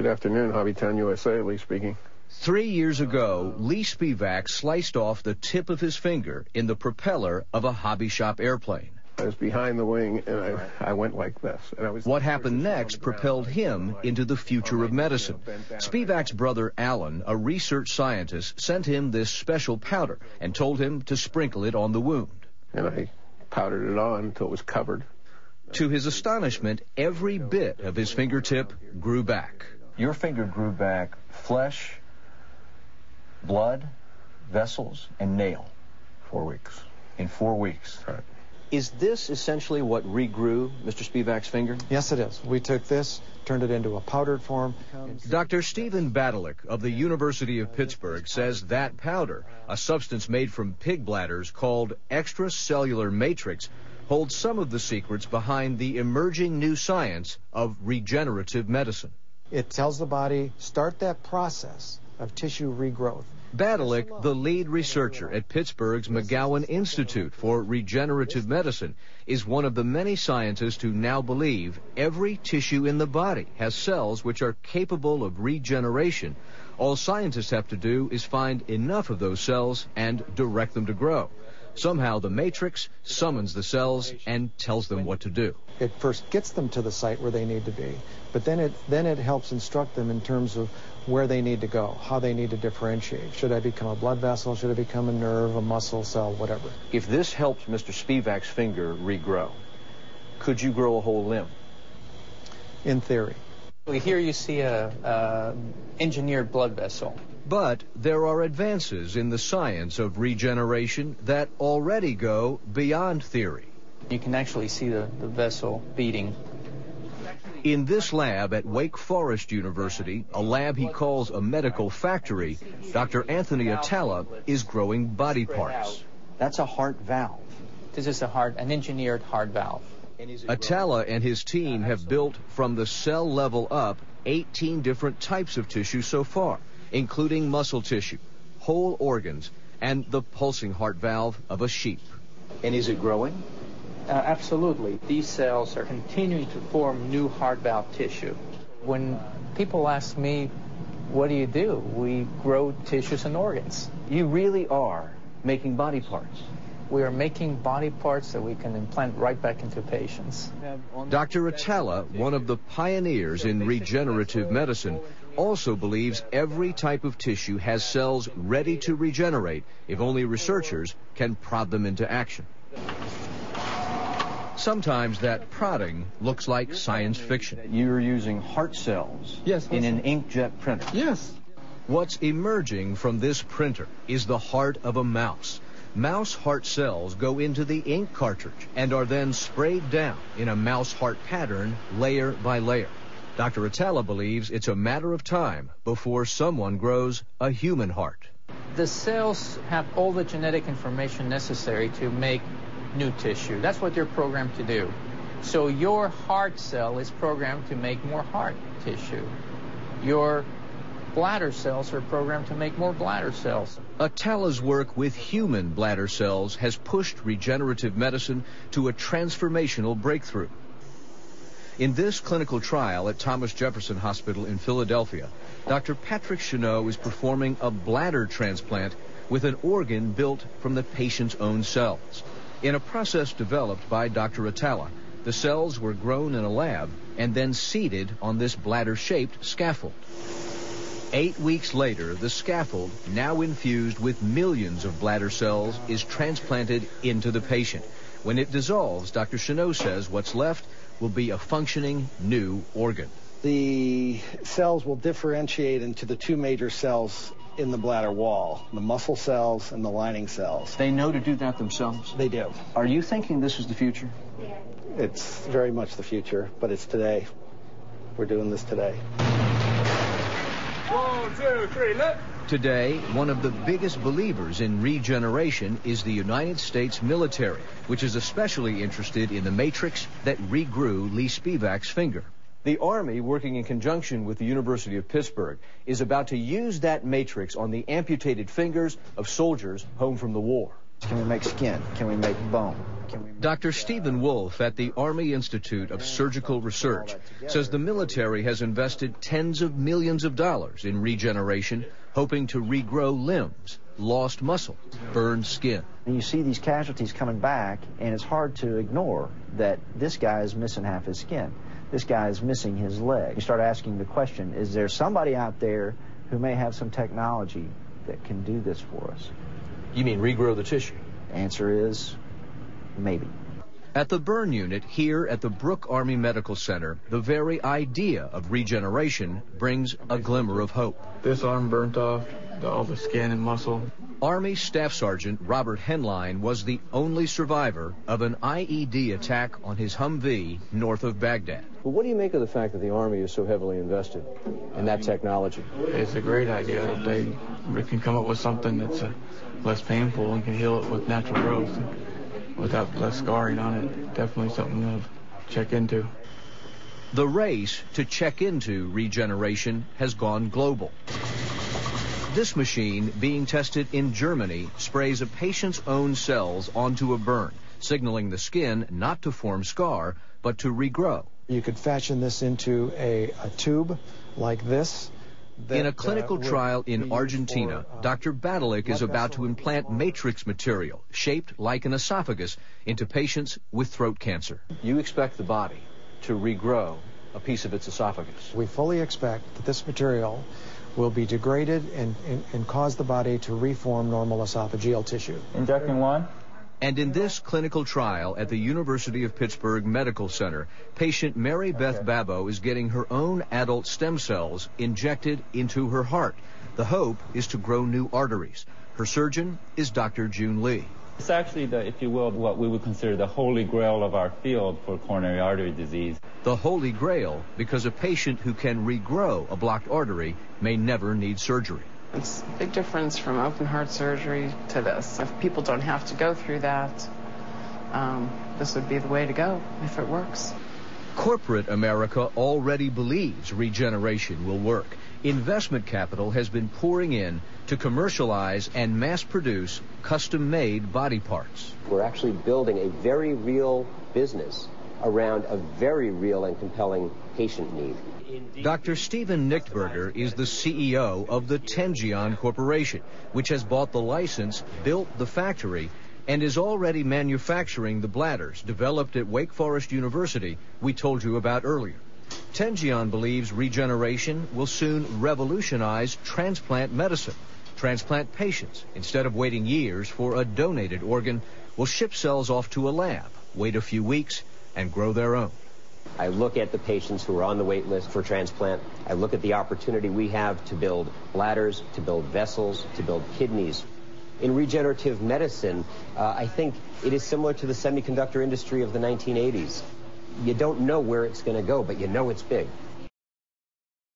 Good afternoon, Hobbytown USA, Lee speaking. Three years ago, Lee Spievack sliced off the tip of his finger in the propeller of a hobby shop airplane. I was behind the wing and I, I went like this. And I was what happened next propelled him into the future of medicine. Spievack's brother Alan, a research scientist, sent him this special powder and told him to sprinkle it on the wound. And I powdered it on until it was covered. To his astonishment, every bit of his fingertip grew back. Your finger grew back flesh, blood, vessels, and nail. Four weeks. In four weeks. Right. Is this essentially what regrew Mr. Spievack's finger? Yes, it is. We took this, turned it into a powdered form. Dr. Stephen Badylak of the University of Pittsburgh says that powder, a substance made from pig bladders called extracellular matrix, holds some of the secrets behind the emerging new science of regenerative medicine. It tells the body, start that process of tissue regrowth. Badylak, the lead researcher at Pittsburgh's McGowan Institute for Regenerative Medicine, is one of the many scientists who now believe every tissue in the body has cells which are capable of regeneration. All scientists have to do is find enough of those cells and direct them to grow. Somehow the matrix summons the cells and tells them what to do. It first gets them to the site where they need to be, but then it then it helps instruct them in terms of where they need to go, how they need to differentiate. Should I become a blood vessel? Should I become a nerve, a muscle cell, whatever? If this helps Mr. Spievack's finger regrow, could you grow a whole limb? In theory. Here you see a, a engineered blood vessel. But there are advances in the science of regeneration that already go beyond theory. You can actually see the, the vessel beating. In this lab at Wake Forest University, a lab he calls a medical factory, Dr. Anthony Atala is growing body parts. That's a heart valve. This is a heart, an engineered heart valve. Atala and his team have built from the cell level up 18 different types of tissue so far, including muscle tissue, whole organs, and the pulsing heart valve of a sheep. And is it growing? Uh, absolutely. These cells are continuing to form new heart valve tissue. When people ask me, what do you do? We grow tissues and organs. You really are making body parts. We are making body parts that we can implant right back into patients. Dr. Atala, one of the pioneers in regenerative medicine, also believes every type of tissue has cells ready to regenerate if only researchers can prod them into action. Sometimes that prodding looks like science fiction. You're using heart cells yes, in an inkjet printer. Yes. What's emerging from this printer is the heart of a mouse. Mouse heart cells go into the ink cartridge and are then sprayed down in a mouse heart pattern layer by layer. Dr. Atala believes it's a matter of time before someone grows a human heart. The cells have all the genetic information necessary to make new tissue. That's what they're programmed to do. So your heart cell is programmed to make more heart tissue. Your bladder cells are programmed to make more bladder cells. Atala's work with human bladder cells has pushed regenerative medicine to a transformational breakthrough. In this clinical trial at Thomas Jefferson Hospital in Philadelphia, Dr. Patrick Shenot is performing a bladder transplant with an organ built from the patient's own cells. In a process developed by Dr. Atala, the cells were grown in a lab and then seeded on this bladder-shaped scaffold. Eight weeks later, the scaffold, now infused with millions of bladder cells, is transplanted into the patient. When it dissolves, Dr. Shenot says what's left will be a functioning new organ. The cells will differentiate into the two major cells in the bladder wall, the muscle cells and the lining cells. They know to do that themselves? They do. Are you thinking this is the future? It's very much the future, but it's today. We're doing this today. One, two, three, look. Today, one of the biggest believers in regeneration is the United States military, which is especially interested in the matrix that regrew Lee Spievack's finger. The Army, working in conjunction with the University of Pittsburgh, is about to use that matrix on the amputated fingers of soldiers home from the war. Can we make skin? Can we make bone? Dr. Stephen Wolf at the Army Institute of Surgical Research says the military has invested tens of millions of dollars in regeneration, hoping to regrow limbs, lost muscle, burned skin. And you see these casualties coming back, and it's hard to ignore that this guy is missing half his skin. This guy is missing his leg. You start asking the question, is there somebody out there who may have some technology that can do this for us? You mean regrow the tissue? Answer is maybe. At the burn unit here at the Brooke Army Medical Center, the very idea of regeneration brings a glimmer of hope. This arm burnt off, all the skin and muscle. Army Staff Sergeant Robert Henline was the only survivor of an IED attack on his Humvee north of Baghdad. But what do you make of the fact that the Army is so heavily invested in that technology? It's a great idea if they can come up with something that's uh, less painful and can heal it with natural growth without less scarring on it. Definitely something to check into. The race to check into regeneration has gone global. This machine, being tested in Germany, sprays a patient's own cells onto a burn, signaling the skin not to form scar, but to regrow. You could fashion this into a, a tube like this. That, in a clinical uh, trial in Argentina, for, uh, Dr. Badylak is about to implant matrix material shaped like an esophagus into patients with throat cancer. You expect the body to regrow a piece of its esophagus. We fully expect that this material will be degraded and, and, and cause the body to reform normal esophageal tissue. Injecting one. And in this clinical trial at the University of Pittsburgh Medical Center, patient Mary Beth Babo is getting her own adult stem cells injected into her heart. The hope is to grow new arteries. Her surgeon is Dr. June Lee. It's actually, the, if you will, what we would consider the holy grail of our field for coronary artery disease. The holy grail because a patient who can regrow a blocked artery may never need surgery. It's a big difference from open heart surgery to this. If people don't have to go through that, um, this would be the way to go if it works. Corporate America already believes regeneration will work. Investment capital has been pouring in to commercialize and mass produce custom made body parts. We're actually building a very real business around a very real and compelling patient need. Dr. Stephen Nichtberger is the CEO of the Tengion Corporation, which has bought the license, built the factory, and is already manufacturing the bladders developed at Wake Forest University we told you about earlier. Tengion believes regeneration will soon revolutionize transplant medicine. Transplant patients, instead of waiting years for a donated organ, will ship cells off to a lab, wait a few weeks, and grow their own. I look at the patients who are on the wait list for transplant. I look at the opportunity we have to build bladders, to build vessels, to build kidneys. In regenerative medicine, uh, I think it is similar to the semiconductor industry of the 1980s. You don't know where it's going to go, but you know it's big.